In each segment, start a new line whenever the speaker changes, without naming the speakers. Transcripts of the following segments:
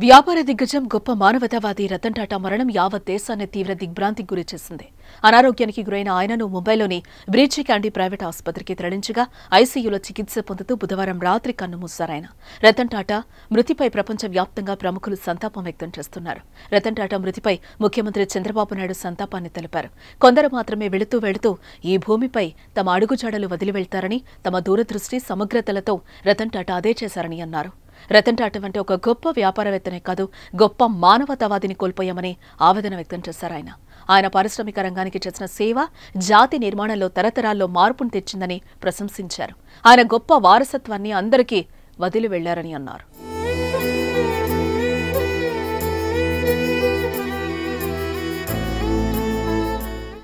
వ్యాపార దిగ్గజం గొప్ప మానవతావాది రతన్ టాటా మరణం యావత్ దేశాన్ని తీవ్ర దిగ్భ్రాంతికి గురిచేసింది. అనారోగ్యానికి గురైన ఆయనను ముంబైలోని బ్రీచి క్యాండీ ప్రైవేట్ ఆసుపత్రికి తరలించగా ఐసీయూలో చికిత్స పొందుతూ బుధవారం రాత్రి కన్నుమూశారాయన రతన్ టాటా మృతిపై ప్రపంచవ్యాప్తంగా ప్రముఖులు సంతాపం వ్యక్తం చేస్తున్నారు. రతన్ టాటా మృతిపై ముఖ్యమంత్రి చంద్రబాబు నాయుడు సంతాపాన్ని తెలిపారు. కొందరు మాత్రమే వెళుతూ వెళుతూ ఈ భూమిపై తమ అడుగుజాడలు వదిలి వెళ్తారని తమ దూరదృష్టి సమగ్రతలతో రతన్ టాటా అదే చేశారని అన్నారు. రతన్ టాటా వంటి ఒక గొప్ప వ్యాపారవేత్తనే కాదు గొప్ప మానవతావాదిని కోల్పోయామని ఆవేదన వ్యక్తం చేశారు ఆయన. ఆయన పారిశ్రామిక రంగానికి చేసిన సేవ జాతి నిర్మాణంలో తరతరాల్లో మార్పును తెచ్చిందని ప్రశంసించారు. ఆయన గొప్ప వారసత్వాన్ని అందరికీ వదిలి వెళ్ళారని అన్నారు.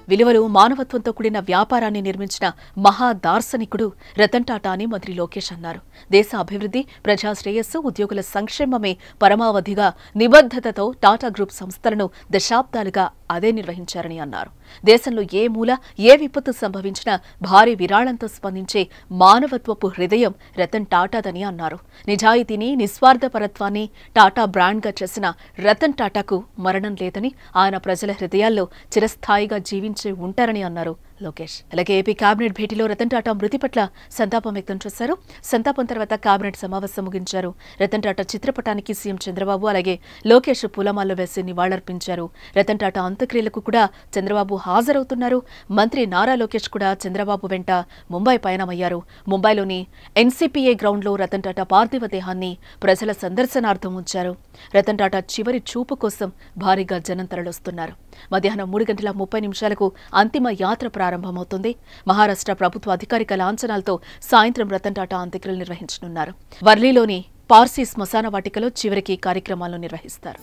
విలువలు మానవత్వంతో కూడిన వ్యాపారాన్ని నిర్మించిన మహా దార్శనికుడు రతన్ టాటా అని మంత్రి లోకేష్ అన్నారు. దేశ అభివృద్ధి ప్రజా శ్రేయస్సు ఉద్యోగుల సంక్షేమమే పరమావధిగా నిబద్ధతతో టాటా గ్రూప్ సంస్థలను దశాబ్దాలుగా అదే నిర్వహించారని అన్నారు. దేశంలో ఏ మూల ఏ విపత్తు సంభవించినా భారీ విరాళంతో స్పందించే మానవత్వపు హృదయం రతన్ టాటాదని అన్నారు. నిజాయితీని నిస్వార్థపరత్వాన్ని టాటా బ్రాండ్గా చేసిన రతన్ టాటాకు మరణం లేదని ఆయన ప్రజల హృదయాల్లో చిరస్థాయిగా నుంచి ఉంటారని అన్నారు. లోకేష్. అలాగే ఏపీ కేబినెట్ భేటీలో రతన్ టాటా మృతి పట్ల సంతాపం వ్యక్తం చేశారు. సంతాపం తర్వాత కేబినెట్ సమావేశం ముగించారు. రతన్ టాటా చిత్రపటానికి సీఎం చంద్రబాబు అలాగే లోకేష్ పూలమాల వేసి నివాళులర్పించారు. రతన్ టాటా అంత్యక్రియలకు కూడా చంద్రబాబు హాజరవుతున్నారు. మంత్రి నారా లోకేష్ కూడా చంద్రబాబు వెంట ముంబై పయనమయ్యారు. ముంబైలోని ఎన్సీపీఏ గ్రౌండ్లో రతన్ టాటా పార్థివ దేహాన్ని ప్రజల సందర్శనార్థం ఉంచారు. రతన్ టాటా చివరి చూపు కోసం భారీగా జనం తరలొస్తున్నారు. మధ్యాహ్నం మూడు గంటల ముప్పై నిమిషాలకు అంతిమ యాత్ర ప్రారంభమవుతుంది. మహారాష్ట్ర ప్రభుత్వ అధికారిక లాంఛనాలతో సాయంత్రం రతన్ టాటా అంత్యక్రియలు నిర్వహించనున్నారు. వర్లీలోని పార్సీ శ్మశాన వాటికలో చివరికి కార్యక్రమాలను నిర్వహిస్తారు.